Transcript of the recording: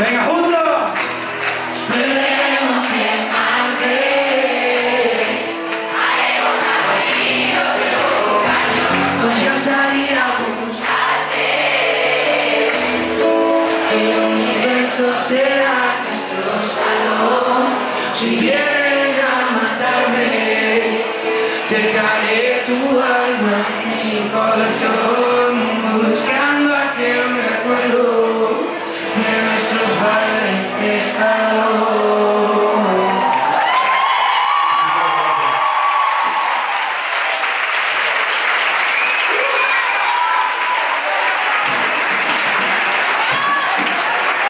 Venga juntos. Estaremos siempre. Haremos amigos de hoy. Busca salir a buscarte. El universo será nuestro salón. Si vienen a matarme, dejaré tu alma mi corazón.